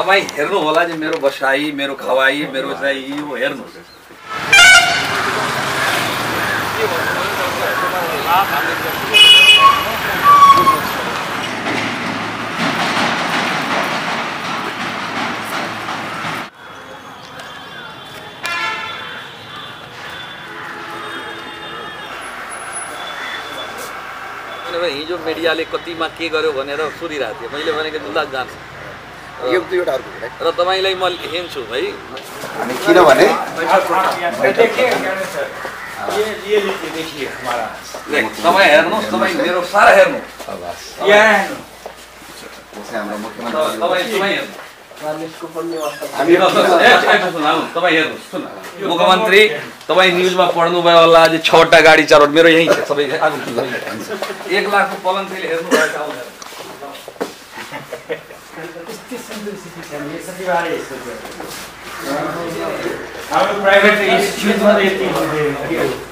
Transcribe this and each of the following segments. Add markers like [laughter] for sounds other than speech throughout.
तपाईँ हेर्नु होला जे मेरो बसाइ मेरो खवाई मेरो चाहिँ यो किनभने हिजो मिडियाले कतिमा के गर्यो भनेर सुनिरहेको थिएँ मैले भनेको दुल्दा जान्छ यो त एउटा अर्को कुरा है। र तपाईँलाई म हेर्छु है हामी किनभने तपाईँ हेर्नुहोस् तपाईँ मेरो सारा हेर्नु। मुख्यमन्त्री तपाईँ न्युजमा पढ्नुभयो होला आज छवटा गाडी चारवटा मेरो यहीँ छ सबै। [laughs] एक लाखको पलङ हेर्नु भएको आउनु हेर्नु। ये सभी वाले हम प्राइवेट इंस्टीट्यूट में देती हैं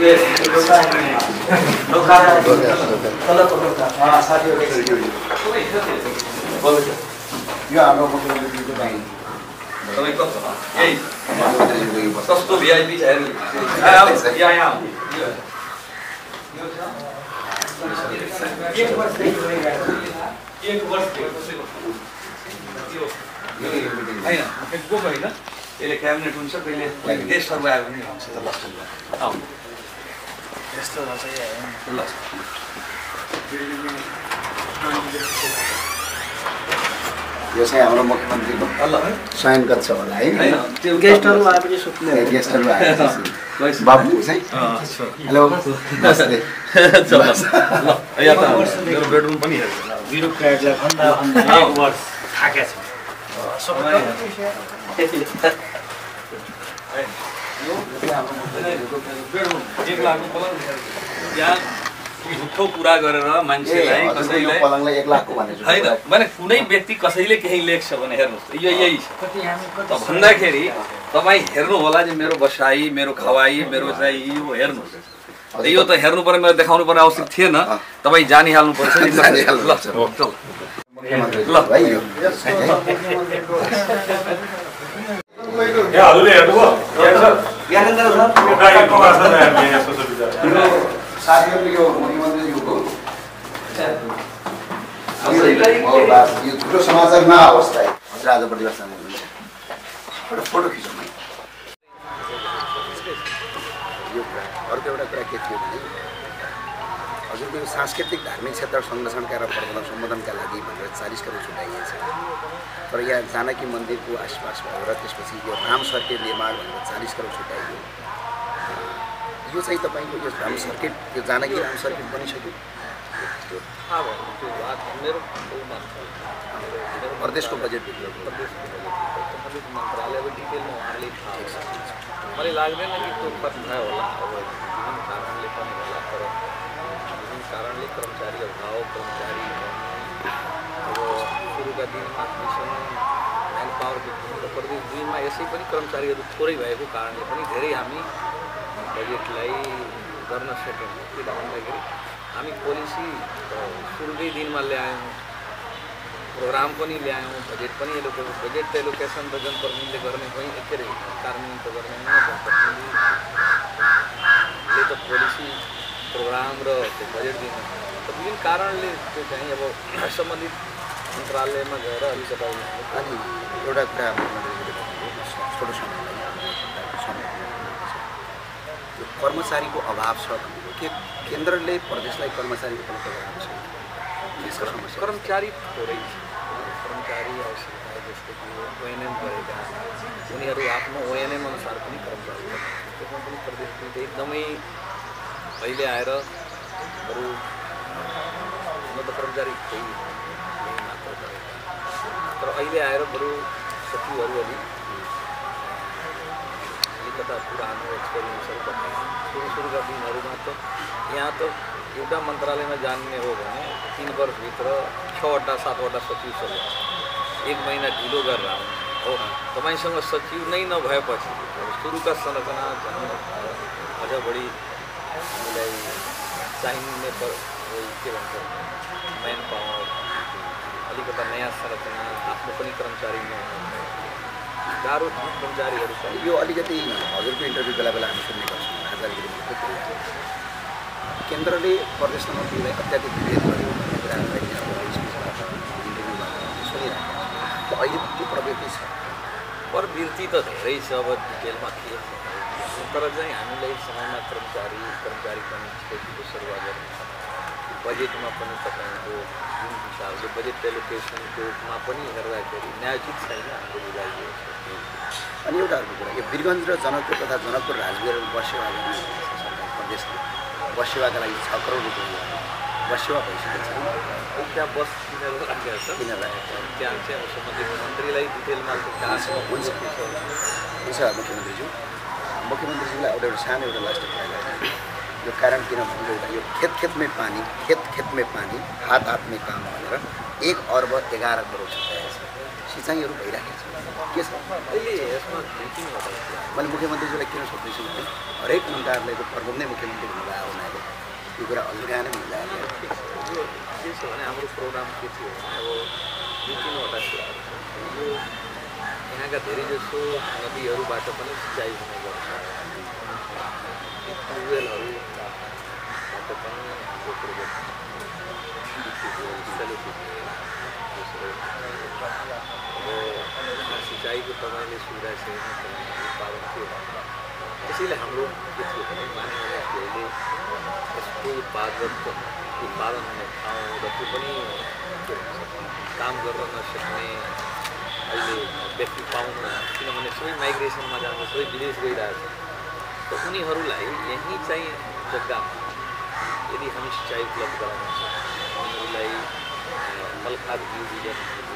ये धोखा है गलत धोखा हाँ साथियों यो हाम्रो मुख्यमन्त्रीको चाहिँ तपाईँ कस्तो यही मुख्यमन्त्रीको यो बस कस्तो भिआइपी छ हेर्नु आ, आऊ, यहाँ यहाँ आऊ। एक वर्ष होइन। होइन यसले क्याबिनेट हुन्छ कहिले भने हुन्छ त ल ल यो चाहिँ हाम्रो मुख्यमन्त्रीको शयन कक्ष होला है। गेस्टहरू आएपछि सुत्ने गेस्टहरू आएपछि बाबु चाहिँ हेलो नमस्ते चल, ल यहाँ त मेरो बेडरुम पनि हेर्नु ब्युरोक्रेटलाई झुठो कुरा गरेर मान्छेलाई कसैलाई। होइन भने कुनै व्यक्ति कसैले केही लेख्छ भने हेर्नुहोस् यो यही छ। भन्दाखेरि तपाईँ हेर्नु होला जे मेरो बसाइ मेरो खवाई मेरो चाहिँ यो हेर्नुहोस्। यो त हेर्नु पर्ने मेरो देखाउनु पर्ने आवश्यक थिएन। तपाईँ जानिहाल्नु पर्छ नि [laughs] ल ल। है यो ए हजुरले हेर्नुभयो हेर्छ गाडीको आशा हामी यहाँ सोच्नु बिचरा यो साथीहरूले यो मुख्यमन्त्रीज्यूको यो बात यो ठुलो समाचार नआओस् त हजुर आज प्रतिवाद हुनुहुन्छ एउटा फोटो खिचौँ है यो कुरा अर्को एउटा कुरा के थियो भने हजुरको यो सांस्कृतिक धार्मिक क्षेत्र संरक्षणका र प्रबन्धन सम्बोधनका लागि भनेर चालिस करोड छुट्याइएको छ। तर यहाँ जानकी मन्दिरको आसपास भयो र त्यसपछि यो राम सर्किट निर्माण भनेर चालिस करोड छुट्याइयो यो चाहिँ तपाईँको यो राम सर्किट यो जानकी राम सर्किट बनिसक्यो। प्रदेशको बजेट मन्त्रालय अब डिटेलमा उहाँले थाहा मलाई लाग्दैन कि त्यो खर्च भयो होला। अब विभिन्न कारणले पनि होला तर विभिन्न कारणले कर्मचारी अभाव कर्मचारी अब सुरुका दिनमा मिसन म्यान पावरको प्रदेश दुईमा यसै पनि कर्मचारीहरू थोरै भएको कारणले पनि धेरै हामी बजेटलाई गर्न सकेनौँ। किन भन्दाखेरि हामी पोलिसी सुरुकै दिनमा ल्यायौँ प्रोग्राम पनि ल्यायौँ बजेट पनि एलोके बजेट त एलोकेसन त जनप्रतिनिधिले गर्ने के अरे कार्यान्वयन त गर्ने जनप्रतिनिधिले त पोलिसी प्रोग्राम र त्यो बजेट दिनु विभिन्न कारणले त्यो चाहिँ अब [clears throat] सम्बन्धित मन्त्रालयमा गएर अलिकता एउटा कुरा छोटो समयलाई समय यो कर्मचारीको अभाव छ भनेको के केन्द्रले प्रदेशलाई कर्मचारी उपलब्ध गराएको छैन यसको समस्या। कर्मचारी थोरै छ। कर्मचारी आवश्यकता जस्तो कि ओएनएम गरेका उनीहरू आफ्नो ओएनएम अनुसार पनि कर्मचारी। त्यसमा पनि प्रदेशले त एकदमै अहिले आएर अरू हुन त कर्मचारी कोही मात्र गरेका तर अहिले आएर बरु सचिवहरू अलिक अलिकता पुरानो एक्सपिरियन्सहरू बताए सुरु सुरुका दिनहरूमा त, यहाँ त एउटा मन्त्रालयमा जान्ने हो तिन वर्षभित्र छवटा सातवटा सचिव सबै एक महिना ढिलो गरेर आउनु हो। तपाईँसँग सचिव नै नभएपछि अब सुरुका संरचना अझ बढी हामीलाई चाहिने पर के म्यान पावर, अलिकता नयाँ संरचना पनि कर्मचारी नहुनु गाह्रो कर्मचारीहरू छ। यो अलिकति हजुरको इन्टरभ्यू बेला बेला हामी सुन्ने गर्छौँ। आज अलिकति। केन्द्रले प्रदेश मन्त्रीलाई अत्याधिक विरोध गर्यो भन्ने कुराहरूलाई सुनिरहेको अहिले त्यो प्रवृत्ति छ। प्रवृत्ति त धेरै छ अब डिटेलमा के तर चाहिँ हामीलाई समयमा कर्मचारी कर्मचारी कमिटीको सुरुवात गर्नु बजेटमा पनि तपाईँको जुन हिसाबले बजेट एलोकेसनकोमा पनि हेर्दाखेरि न्यायोचित छैन हाम्रो छ अनि एउटा अर्को कुरा यो वीरगञ्ज र जनकपुर तथा जनकपुर राजगीर बस सेवा गर्ने सरकार प्रदेशले बस सेवाका लागि छ करोड रुपियाँ बस सेवा भइसकेको छ त्यहाँ बस किनेर राखेको छ किन राखेको छ त्यहाँ चाहिँ अब सम्बन्धित मन्त्रीलाई डिटेलमा कहाँसम्म हुन्छ हुन्छ मुख्यमन्त्रीज्यू मुख्यमन्त्रीज्यूलाई एउटा एउटा सानो एउटा लास्ट कुरा यो कारण किन भन्नु यो खेत खेतमै पानी खेत खेतमै पानी हात हातमै काम भनेर एक अर्ब एघार करोड छुट्याएको छ सिँचाइहरू भइरहेको छ के छ। मैले मुख्यमन्त्रीज्यूलाई किन सोध्दैछु भने हरेक मन्त्रालयको प्रमुख नै मुख्यमन्त्री हुनुभयो हुनाले यो कुरा कहाँ नै मिल्दैन यो के छ भने हाम्रो प्रोग्राम के थियो भने अब दुई तिनवटा कुराहरू छ यो यहाँका धेरै जसो नदीहरूबाट पनि सिँचाइ हुने गर्छ ती ट्युबवेलहरूबाट पनि हाम्रो प्रोजेक्ट सेलो दोस्रो अब यहाँ सिँचाइको तपाईँले सुविधा छैन तपाईँले उत्पादन के हुन्छ त्यसैले हाम्रो के थियो भने मानिसहरूले यसको उत्पादन उत्पादन हुने ठाउँ र त्यो पनि के भन्छ काम गर्न नसक्ने अहिले व्यक्ति पाउन किनभने सबै माइग्रेसनमा जान्छ सबै विदेश गइरहेको छ त उनीहरूलाई यहीँ चाहिँ जग्गामा यदि हामी सिंचाई उपलब्ध मलखाद बिउ बिजन दिन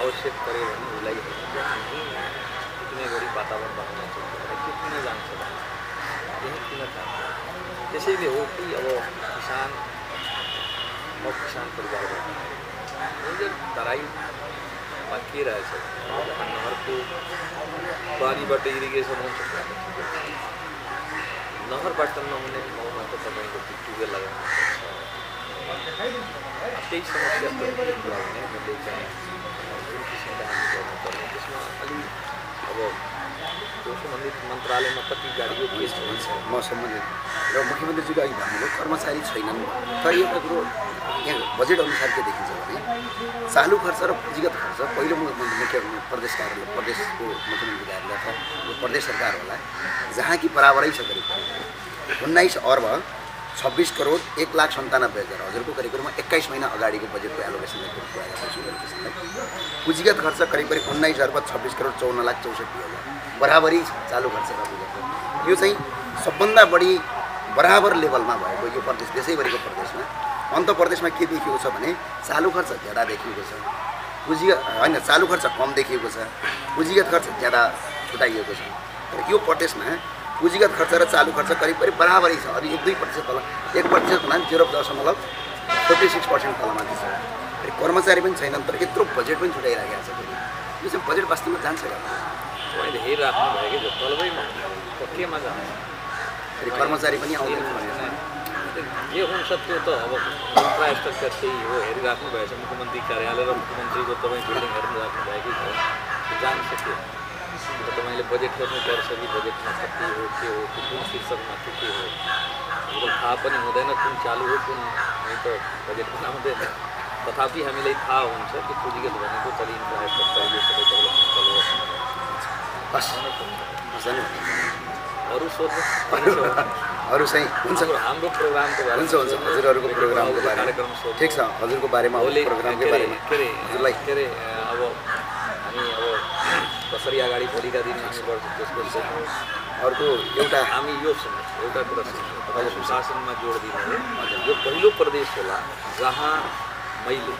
आवश्यक भने उसलाई यहीँ कुनै गरी वातावरण बनाउन सक्छौँ भने त्यो किन जान्छ भने हो? कि अब किसान म किसान परिवारबाट तराईमा के भने जहाँ नहरको पानीबाट इरिगेसन हुन्छ नहरबाट नहुने ठाउँमा त तपाईँको त्यो ट्युबवेल लगाउन सक्छ त्यही समस्या भने मैले चाहिँ जुन किसिमले हामी गर्नुपर्ने त्यसमा अलिक अब सम्बन्धित मन्त्रालयमा कति गाडीको के छ हुन्छ म सम्बन्धित र मुख्यमन्त्रीज्यूले अघि भन्नुभयो कर्मचारी छैनन्। तर एउटा कुरो यहाँ बजेट अनुसार के देखिन्छ भने चालु खर्च र पुँजीगत खर्च पहिलो मुख्य प्रदेश कार्यालय प्रदेशको मुख्यमन्त्री कार्यालय अथवा प्रदेश सरकार होला जहाँ कि बराबरै छ करिब उन्नाइस अर्ब छब्बिस करोड एक लाख सन्तानब्बे हजार। हजुरको करिब करिबमा एक्काइस महिना अगाडिको बजेटको एलोकेसनलाई पुँजीगत खर्च करिब करिब उन्नाइस अर्ब छब्बिस करोड चौन्न लाख चौसठी हजार। बराबरी चालु खर्च यो चाहिँ सबभन्दा बढी बराबर लेभलमा भएको यो प्रदेश देशैभरिको प्रदेशमा। अन्त प्रदेशमा के देखिएको छ भने चालु खर्च ज्यादा देखिएको छ। पुँजीगत होइन चालु खर्च कम देखिएको छ। पुँजीगत खर्च ज्यादा छुटाइएको छ। र यो प्रदेशमा पुँजीगत खर्च र चालु खर्च करिब करिब बराबरै छ। अनि एक दुई प्रतिशत तल एक प्रतिशत भन्दा पनि जिरो दशमलव फोर्टी सिक्स पर्सेन्ट तलमाथि छ फेरि कर्मचारी पनि छैनन् तर यत्रो बजेट पनि छुटाइराखेको छ। फेरि यो चाहिँ बजेट वास्तवमा जान्छ फेरि कर्मचारी पनि आउँदैन जे हुन्छ त्यो त अब इन्फ्रास्ट्रक्चर त्यही हो हेरिराख्नु भएछ। मुख्यमन्त्री कार्यालय र मुख्यमन्त्रीको तपाईँ बिल्डिङ हेर्नु राख्नु भएकै त्यो त तपाईँले बजेट गर्नुपर्छ कि बजेटमा कति हो के हो त्यो कुन शीर्षकमा के के हो त थाहा पनि हुँदैन कुन चालु हो कुन हामी त बजेट बनाउँदैन तथापि हामीलाई थाहा हुन्छ कि पुँजीगत भनेको चलि इन्फ्रास्ट्रक्चर यो सबै अरू सोध्नु अरू चाहिँ हुन्छ हाम्रो प्रोग्रामको बारेमा हुन्छ हुन्छ हजुरहरूको प्रोग्रामको बारेमा ठिक छ हजुरको बारेमा प्रोग्रामकै बारेमा के अरे हजुरलाई के अरे अब हामी अब कसरी अगाडि भोलिका दिन हिँड्नुपर्छ त्यसको अर्को एउटा हामी यो एउटा कुरा तपाईँले सुशासनमा जोड दिनु यो पहिलो प्रदेश होला जहाँ मैले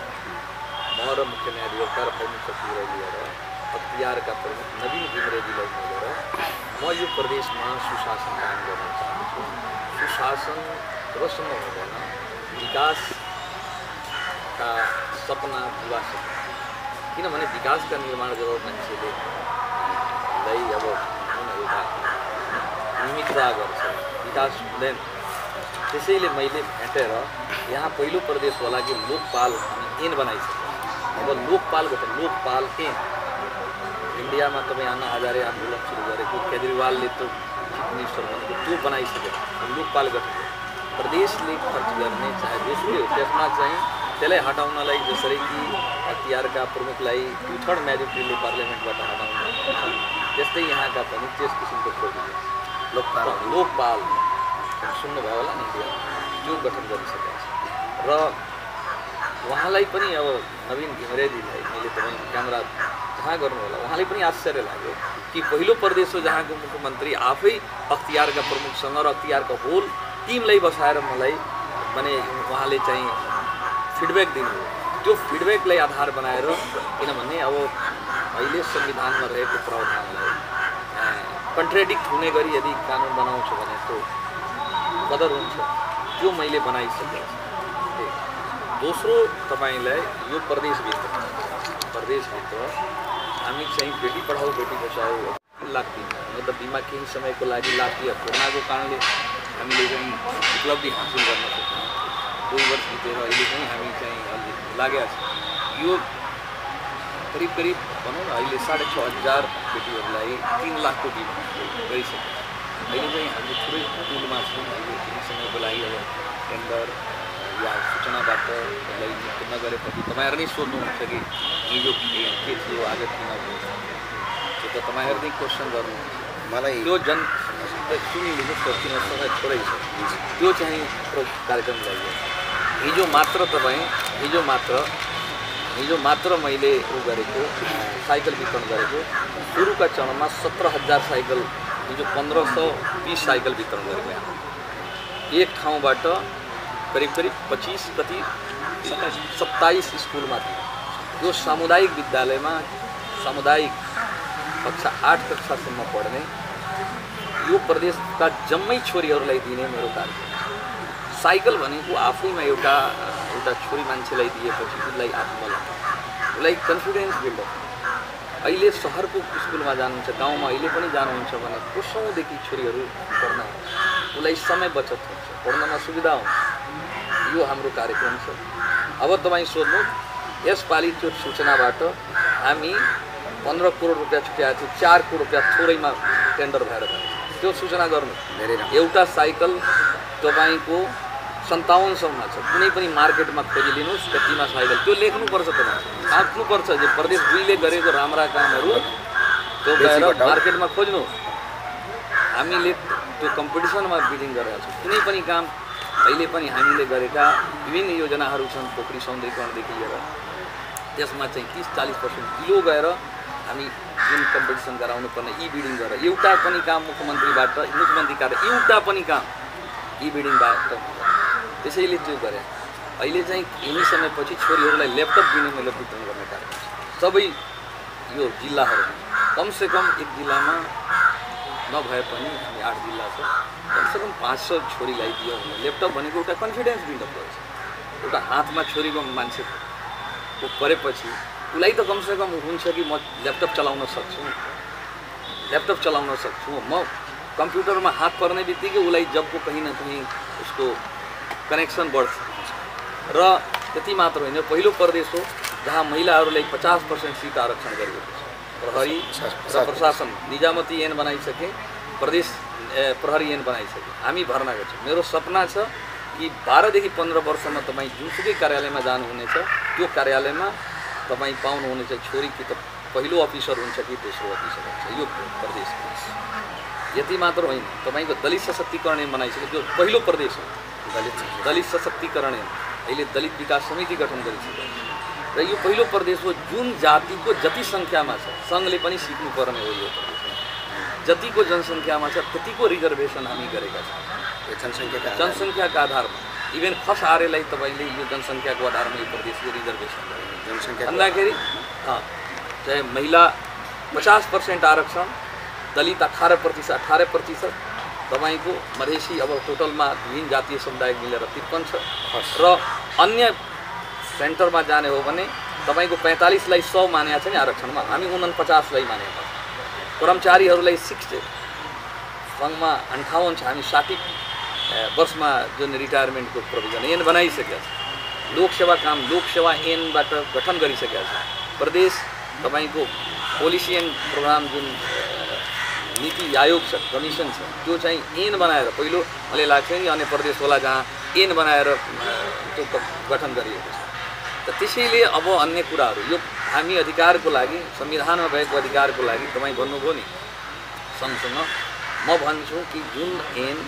म र मुख्य न्यायाधिवक्ता र प्रमुख सचिवलाई लिएर अख्तियारका प्रमुख नवीन घिमरेजीलाई लिएर म यो प्रदेशमा सुशासन कायम गर्न चाहन्छु। सुशासन जबसम्म हुँदैन विकासका सपना बुवा सक्दैन किनभने विकासका निर्माण जब मान्छेले गर्छ विकास हुँदैन त्यसैले मैले भेटेर यहाँ पहिलो प्रदेश होला कि लोकपाल हामी ऐन अब लोकपाल गठन लोकपाल ऐन इन्डियामा तपाईँ आना हजारे आंदोलन सुरु गरेको केजरीवालले त चिफ मिनिस्टर भनेको त्यो बनाइसक्यो लोकपाल गठन प्रदेशले खर्च गर्ने चाहे जसले हो त्यसमा चाहिँ त्यसलाई हटाउनलाई जसरी कि हतियारका प्रमुखलाई टु थर्ड मेजोरिटीले पार्लियामेन्टबाट हटाउनु त्यस्तै यहाँका पनि त्यस किसिमको प्रोभिजन लोकपाल। लोकपाल। सुन्नुभयो होला नि त्यो। गठन गरिसकेको छ र उहाँलाई पनि अब नवीन घिमरेजीलाई मैले तपाईँको क्यामेरा जहाँ गर्नु होला उहाँलाई पनि आश्चर्य लाग्यो कि पहिलो प्रदेश हो जहाँको मुख्यमन्त्री आफै अख्तियारका प्रमुखसँग र अख्तियारको होल टिमलाई बसाएर मलाई भने उहाँले चाहिँ फिडब्याक दिनुभयो। त्यो फिडब्याकलाई आधार बनाएर किनभने अब अहिले संविधानमा रहेको प्रावधानलाई कन्ट्रेडिक्ट हुने गरी यदि कानुन बनाउँछु भने त्यो कदर हुन्छ। त्यो मैले बनाइसकेको दोस्रो तपाईँलाई यो प्रदेशभित्र प्रदेशभित्र हामी चाहिँ बेटी पढाऊ बेटी बचाऊ लाग्थ्यौँ मतलब बिमा केही समयको लागि लाग्थ्यो कोरोनाको कारणले हामीले चाहिँ उपलब्धि हासिल गर्न सक्यौँ दुई वर्ष बितेर अहिले पनि हामी चाहिँ अलि लागेका छ। यो करिब करिब भनौँ न अहिले साढे छ हजार बेटीहरूलाई तिन लाखको बिमा गरिसक्यो। अहिले चाहिँ हाम्रो थोरै पुलमा छौँ अहिले केही समयको लागि अब टेन्डर या सूचनाबाट यसलाई नियुक्त नगरेपछि तपाईँहरू नै सोध्नुहुन्छ कि हिजो के थियो आज किन भयो? त्यो त तपाईँहरू नै क्वेसन गर्नुहुन्छ। मलाई त्यो जन सुनिलिनुहोस् त किन थोरै छ? त्यो चाहिँ कार्यक्रम लागि हिजो मात्र तपाईँ हिजो मात्र हिजो मात्र मैले उ गरेको साइकल वितरण गरेको सुरुका चरणमा सत्र हजार साइकल हिजो पन्ध्र सौ बिस साइकल वितरण गरेको यहाँ एक ठाउँबाट करिब करिब पच्चिस कति सत्ताइस स्कुलमा थियो यो सामुदायिक विद्यालयमा सामुदायिक कक्षा आठ कक्षासम्म पढ्ने यो प्रदेशका जम्मै छोरीहरूलाई दिने मेरो कार्यक्रम साइकल भनेको आफैमा एउटा एउटा छोरी मान्छेलाई दिएपछि उसलाई आत्मबल उसलाई कन्फिडेन्स बिल्डअप अहिले सहरको स्कुलमा जानुहुन्छ गाउँमा अहिले पनि जानुहुन्छ भने कसौँदेखि छोरीहरू पढ्न उसलाई समय बचत हुन्छ पढ्नमा सुविधा हुन्छ। यो हाम्रो कार्यक्रम छ। अब तपाईँ सोध्नु यसपालि त्यो सूचनाबाट हामी पन्ध्र करोड रुपियाँ छुट्याएको थियो चार करोड रुपियाँ थोरैमा टेन्डर भएर गयो त्यो सूचना गर्नु। धेरै एउटा साइकल तपाईँको सन्ताउन्नसम्म छ। कुनै पनि मार्केटमा खोजिलिनुहोस् कतिमा साइकल। त्यो लेख्नुपर्छ तपाईँ आँक्नुपर्छ जे प्रदेश दुईले गरेको राम्रा कामहरू त्यो गएर। मार्केटमा खोज्नु हामीले त्यो कम्पिटिसनमा बिडिङ गरेका छौँ। कुनै पनि काम अहिले पनि हामीले गरेका विभिन्न योजनाहरू छन् पोखरी सौन्दर्यकरणदेखि लिएर। त्यसमा चाहिँ तिस चालिस पर्सेन्ट किलो गएर हामी जुन कम्पिटिसन गराउनु पर्ने ई बिडिङ गरेर एउटा पनि काम मुख्यमन्त्रीबाट मुख्यमन्त्री कार्य एउटा पनि काम ई बिडिङबाट त्यसैले त्यो गरे। अहिले चाहिँ यही समयपछि छोरीहरूलाई ल्यापटप दिने मैले वितरण गर्ने छ सबै यो जिल्लाहरू कमसेकम एक जिल्लामा नभए पनि हामी आठ जिल्ला छ। कमसेकम पाँच सौ छोरीलाई दियो भने ल्यापटप भनेको एउटा कन्फिडेन्स बिल्डअप गर्छ। एउटा हातमा छोरीको मान्छेको परेपछि उसलाई त कमसेकम हुन्छ कि म ल्यापटप चलाउन सक्छु। ल्यापटप चलाउन सक्छु। म कम्प्युटरमा हात पर्ने बित्तिकै उसलाई जबको कहीँ न कहीँ उसको कनेक्सन बढ्छ। र त्यति मात्र होइन पहिलो प्रदेश हो जहाँ महिलाहरूलाई पचास पर्सेन्ट सिट आरक्षण गरिएको छ। प्रहरी र प्रशासन निजामती ऐन बनाइसके प्रदेश प्रहरी ऐन बनाइसके। हामी भर्ना गर्छौँ। मेरो सपना छ कि बाह्रदेखि पन्ध्र वर्षमा तपाईँ जुनसुकै कार्यालयमा जानुहुनेछ त्यो कार्यालयमा तपाईँ पाउनुहुनेछ छोरी कि त पहिलो अफिसर हुन्छ कि दोस्रो अफिसर हुन्छ। यो प्रदेशको यति मात्र होइन तपाईँको दलित सशक्तिकरण बनाइसक्यो त्यो पहिलो प्रदेश हो। दलित दलित सशक्तिकरण अहिले दलित विकास समिति गठन गरिसक्यो र यो पहिलो प्रदेश हो जुन जातिको जति सङ्ख्यामा छ सङ्घले पनि सिक्नुपर्ने हो यो जतिको जनसङ्ख्यामा छ त्यतिको रिजर्भेसन हामी गरेका छौँ। यो जनसङ्ख्याका आधारमा। इभेन खस आर्यलाई तपाईँले यो जनसङ्ख्याको आधारमा यो प्रदेशको रिजर्भेसन गरेको जनसङ्ख्या भन्दाखेरि चाहे महिला पचास पर्सेन्ट आरक्षण दलित अठार प्रतिशत अठार प्रतिशत तपाईँको मधेसी अब टोटलमा विभिन्न जातीय समुदाय मिलेर त्रिपन्न छ। र अन्य सेन्टरमा जाने हो भने तपाईँको पैँतालिसलाई सौ मानेको छ नि आरक्षणमा। हामी उनपचासलाई मानेका छौँ। कर्मचारीहरूलाई सिक्सटी सङ्घमा अन्ठाउन्न छ। हामी साठी वर्षमा जुन रिटायरमेन्टको प्रोभिजन ऐन बनाइसकेका छ। लोकसेवा काम लोकसेवा ऐनबाट गठन गरिसकेका छ। प्रदेश तपाईँको पोलिसी एन्ड प्रोग्राम जुन नीति आयोग छ कमिसन छ। त्यो चाहिँ ऐन बनाएर पहिलो मलाई लाग्छ नि अन्य प्रदेश होला जहाँ ऐन बनाएर त्यो गठन गरिएको छ। त त्यसैले अब अन्य कुराहरू यो हामी अधिकारको लागि संविधानमा भएको अधिकारको लागि तपाईँ भन्नुभयो नि सँगसँग। म भन्छु कि जुन ऐन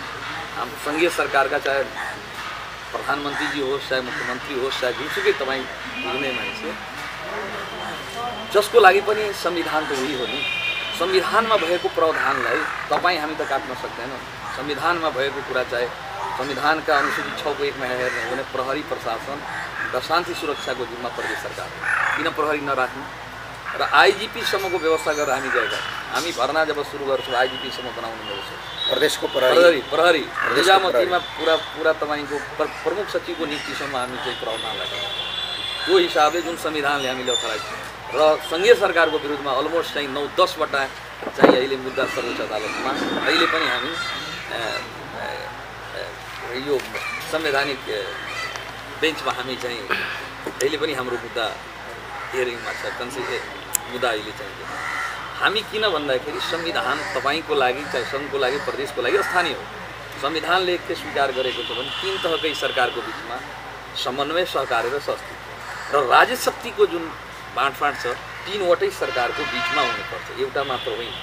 हाम्रो सङ्घीय सरकारका चाहे प्रधानमन्त्रीजी होस् चाहे मुख्यमन्त्री होस् चाहे जुनसुकै तपाईँ हुने मान्छे जसको लागि पनि संविधान त उही हो नि। संविधानमा भएको प्रावधानलाई तपाईँ हामी त काट्न सक्दैनौँ। संविधानमा भएको कुरा चाहे संविधानका अनुसूचित छको एकमा हेर्ने हो भने प्रहरी प्रशासन र शान्ति सुरक्षाको जिम्मा प्रदेश सरकार। किन प्रहरी नराख्नु? र आइजिपीसम्मको व्यवस्था गरेर हामी गएका छौँ। हामी भर्ना जब सुरु गर्छौँ आइजिपीसम्म बनाउनु व्यवस्था प्रदेशको प्रहरी। प्रहरी निजामतीमा पुरा पुरा तपाईँको प्र- प्रमुख सचिवको नियुक्तिसम्म हामी चाहिँ प्रावधान लगाएको त्यो हिसाबले जुन संविधानले हामीले अथराइज र सङ्घीय सरकारको विरुद्धमा अलमोस्ट चाहिँ नौ दसवटा चाहिँ अहिले मुद्दा सर्वोच्च अदालतमा। अहिले पनि हामी यो संवैधानिक बेन्चमा हामी चाहिँ अहिले पनि हाम्रो मुद्दा हियरिङमा छ कन्सि मुद्दा अहिले चाहिँ हामी किन भन्दाखेरि संविधान तपाईँको लागि चाहे सङ्घको लागि प्रदेशको लागि स्थानीय हो। संविधानले के स्वीकार गरेको छ भने तिन तहकै सरकारको बिचमा समन्वय सहकार्य र सहअस्तित्व। र राज्य शक्तिको जुन बाँडफाँड छ तिनवटै सरकारको बिचमा हुनुपर्छ एउटा मात्र होइन।